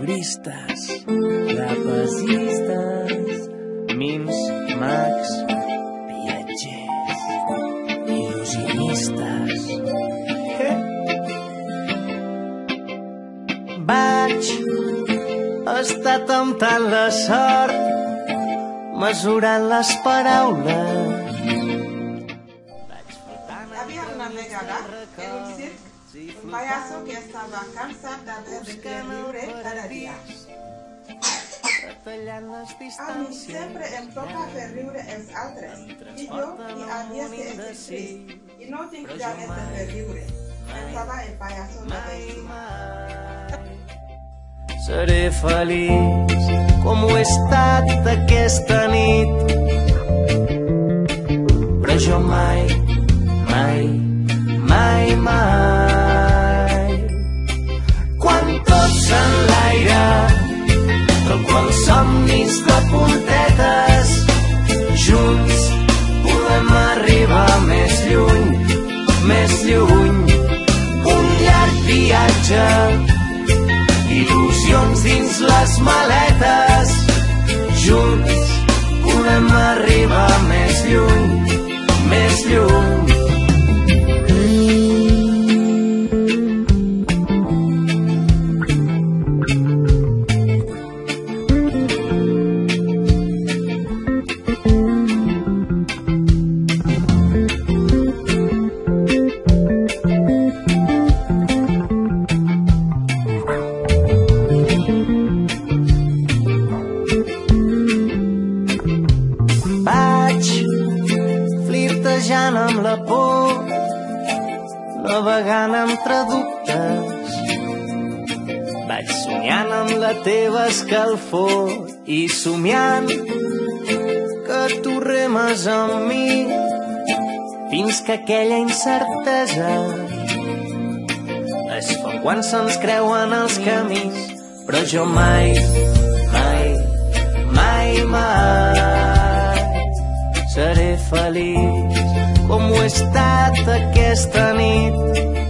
equilibristes, trapezistes, mims, mags, viatgers, il·lusionistes. Vaig estar temptant la sort, mesurant les paraules. Había una negra acá, en un circo un payaso que estaba cansado de ver de riure cada les A distàncies sempre em toca fer riure els altres, i jo hi havia que trist, i no tinc ganes de fer riure, pensava el payaso nerviosísimo. Seré feliç com ho he estat aquesta nit. Però jo mai, mai, mai, mai. Puntetes, junts podem arribar més lluny, més lluny. Un llarg viatge il·lusions dins les maletes. Junts podem arribar més lluny, més lluny. Flirtejant amb la por, navegant entre dubtes. Vaig somiant amb la teva escalfor i somiant que tu remes amb mi fins que aquella incertesa es fa quan se'ns creuen els camins però jo mai, mai, mai, mai seré feliç com ho he estat aquesta nit.